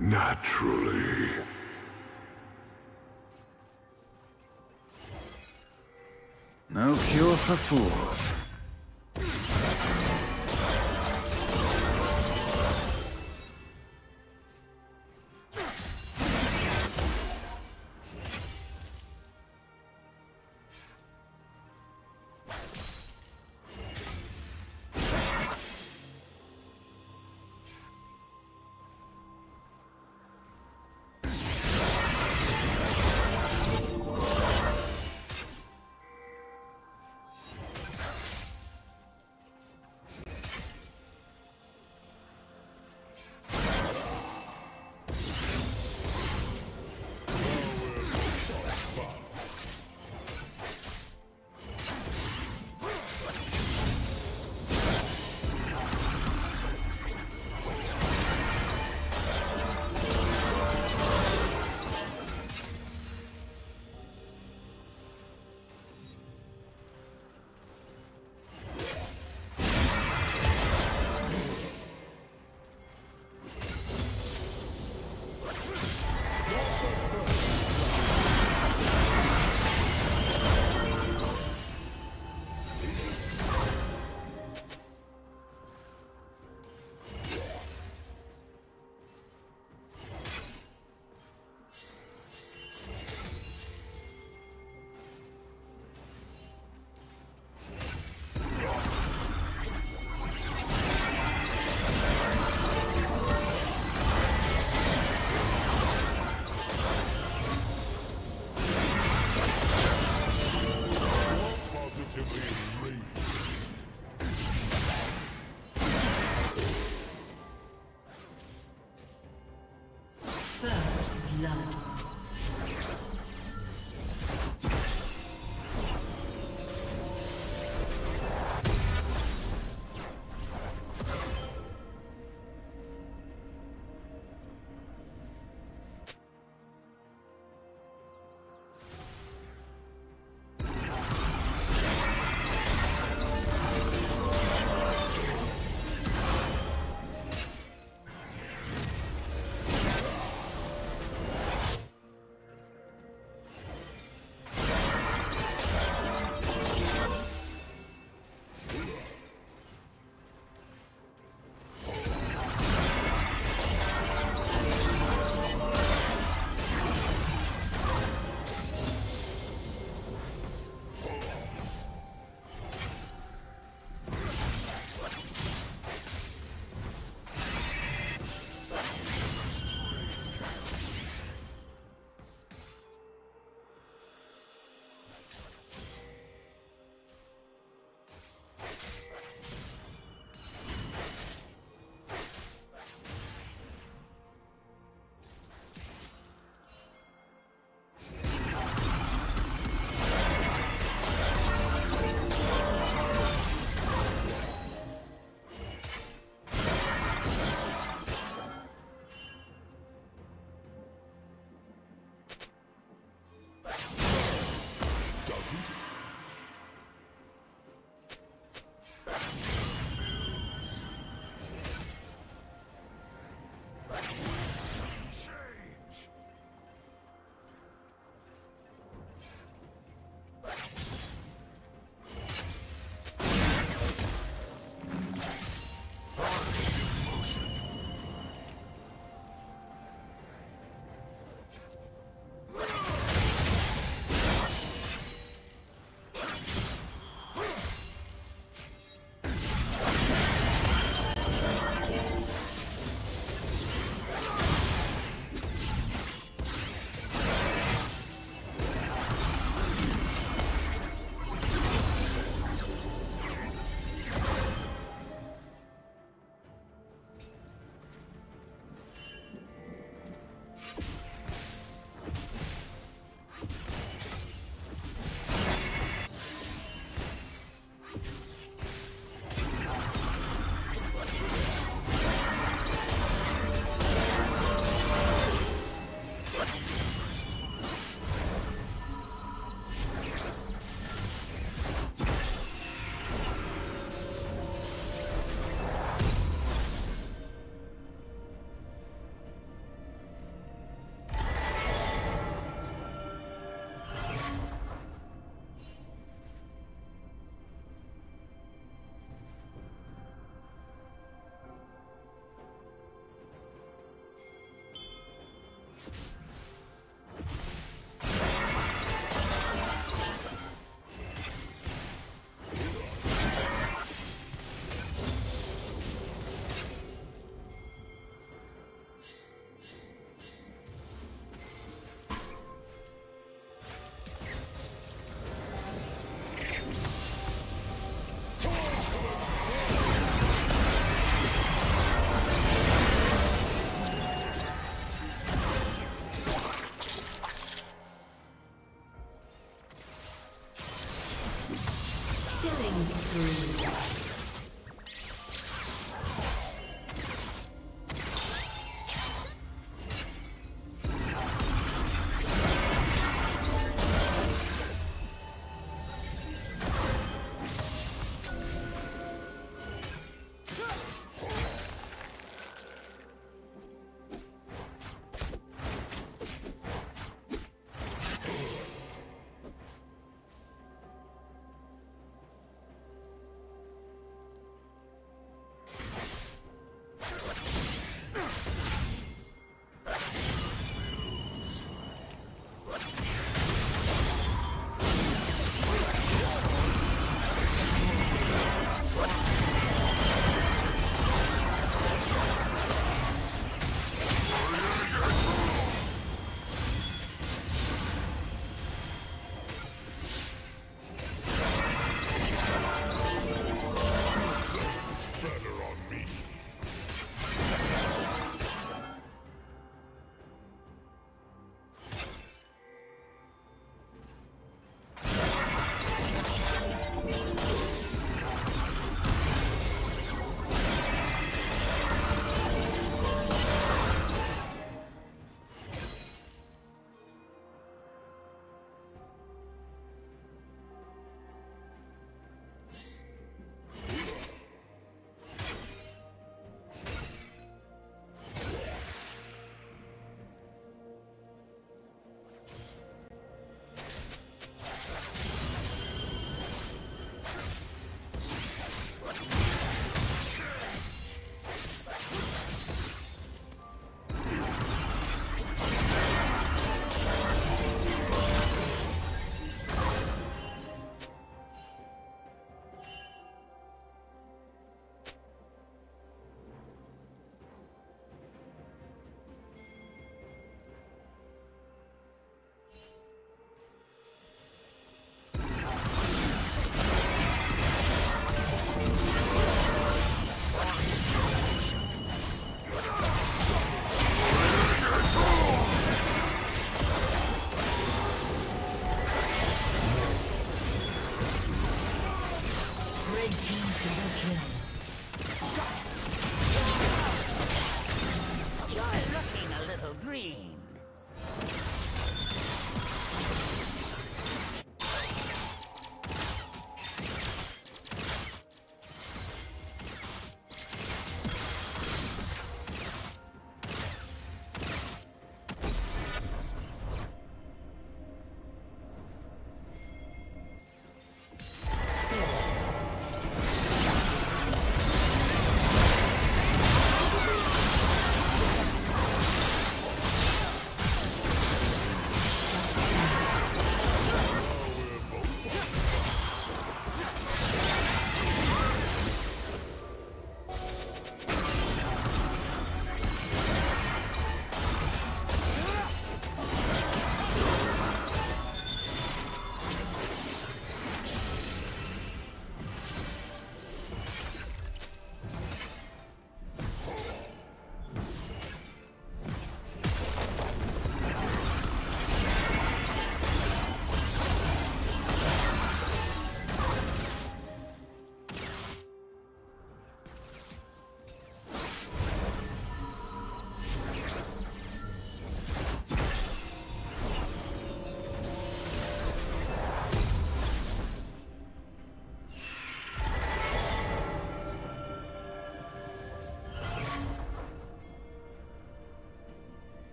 Naturally. No cure for fools.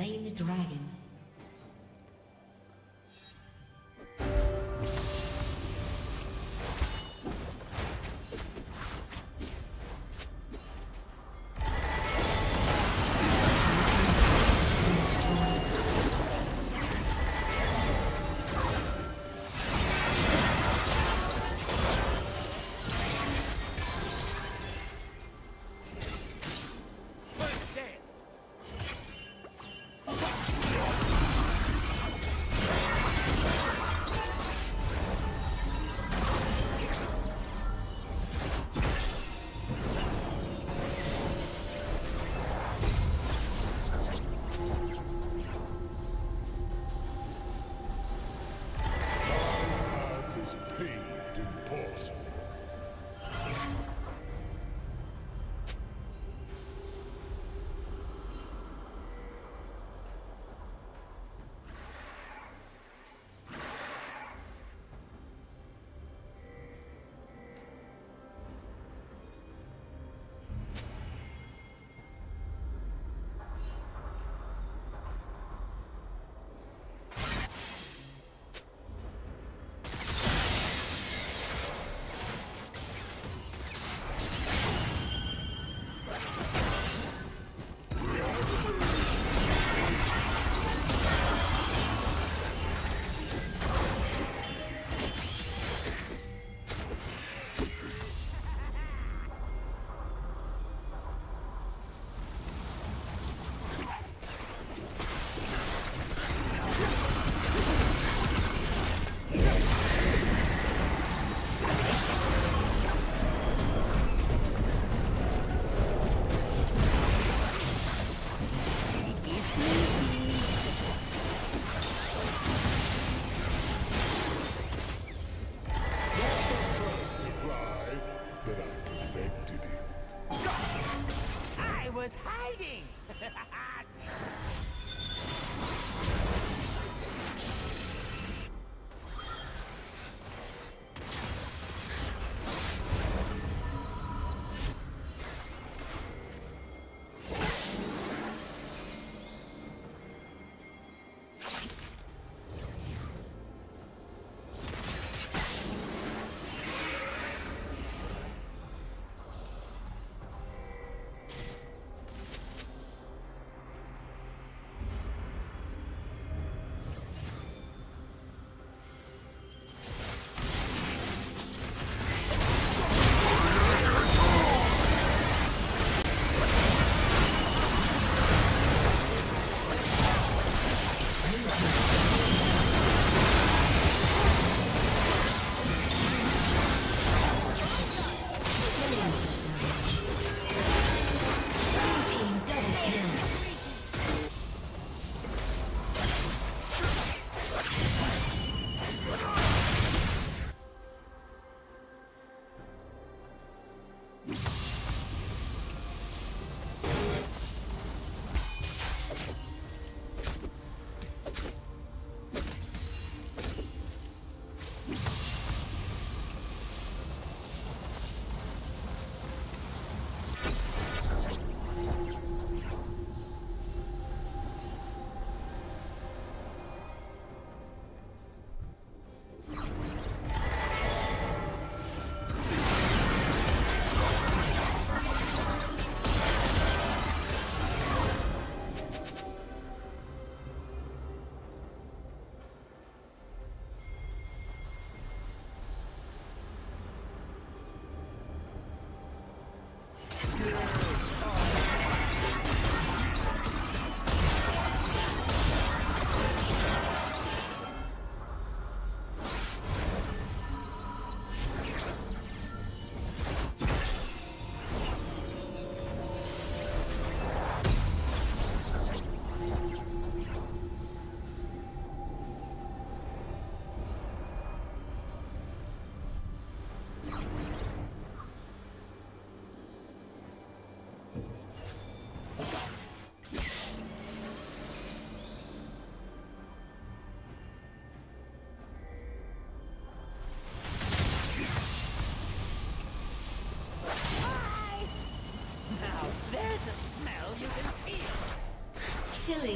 Slain the dragon.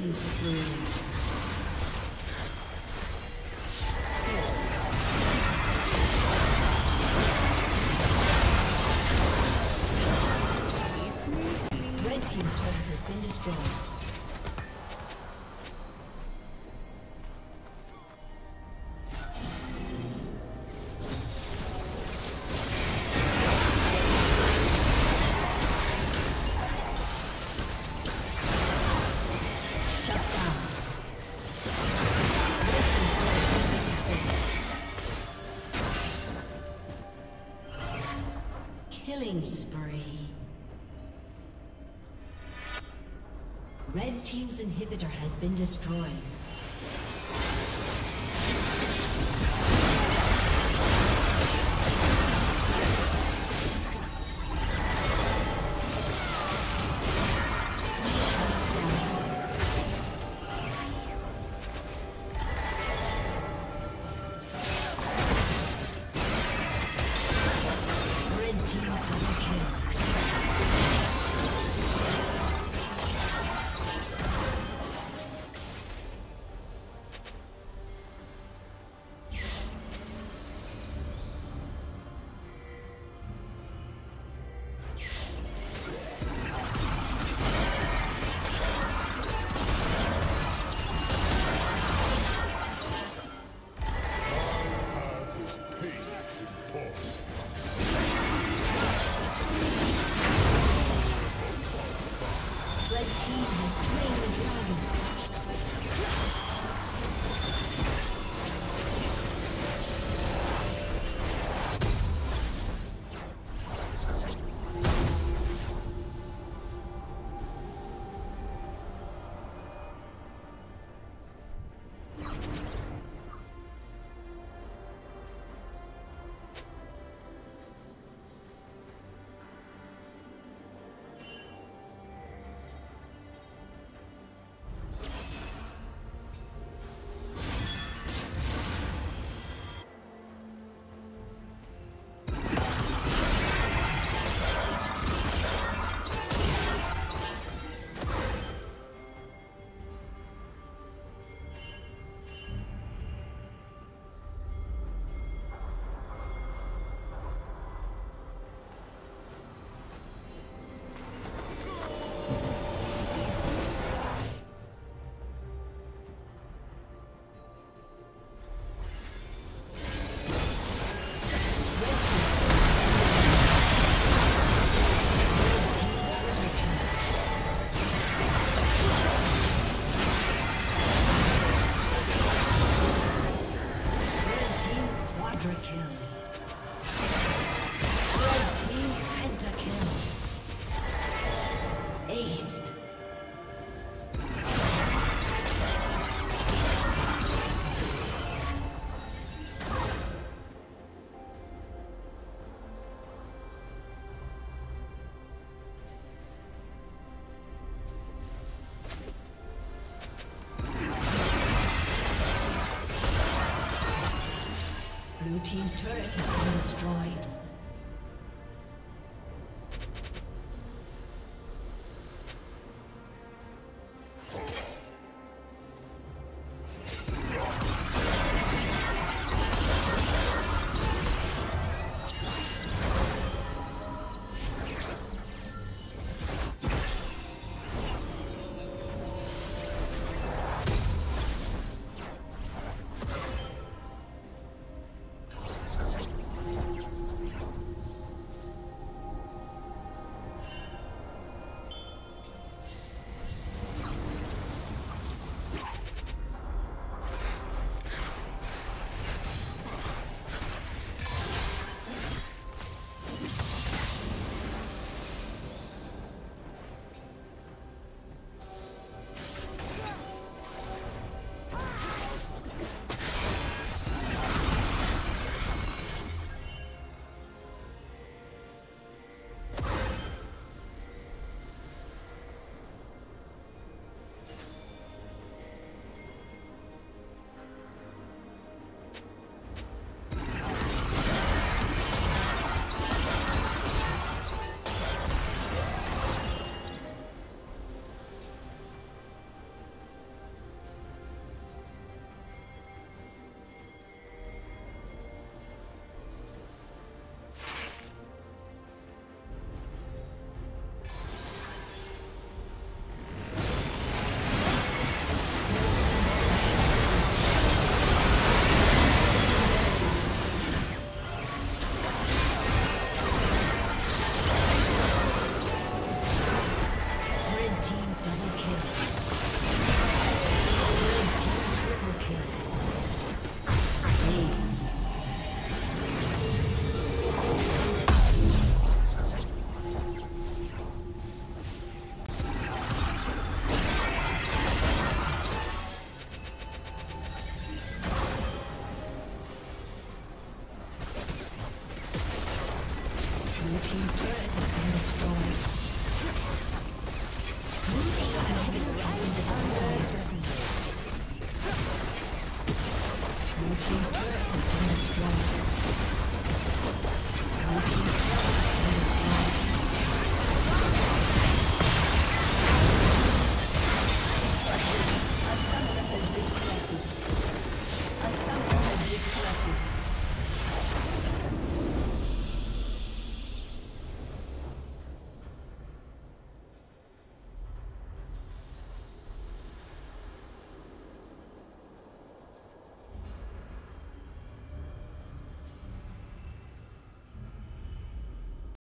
Killing spree. Killing spree. Red Team's inhibitor has been destroyed. Team's turret